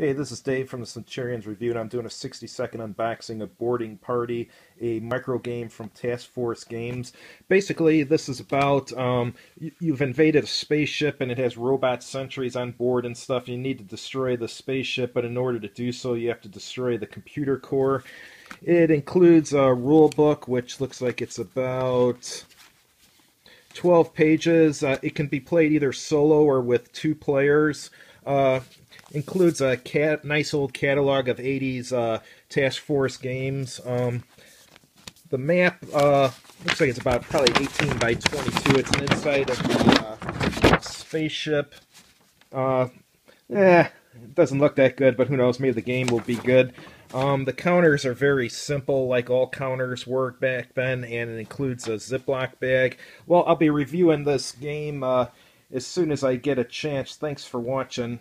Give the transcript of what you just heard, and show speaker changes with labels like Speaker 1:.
Speaker 1: Hey, this is Dave from the Centurions Review, and I'm doing a 60 second unboxing of Boarding Party, a micro game from Task Force Games. Basically, this is about um, you've invaded a spaceship and it has robot sentries on board and stuff. You need to destroy the spaceship, but in order to do so, you have to destroy the computer core. It includes a rule book, which looks like it's about 12 pages. Uh, it can be played either solo or with two players. Uh, includes a cat, nice old catalog of 80s uh, Task Force games. Um, the map uh, looks like it's about probably 18 by 22. It's an inside of the uh, spaceship. Uh, eh, it doesn't look that good, but who knows? Maybe the game will be good. Um, the counters are very simple, like all counters were back then, and it includes a Ziploc bag. Well, I'll be reviewing this game uh, as soon as I get a chance. Thanks for watching.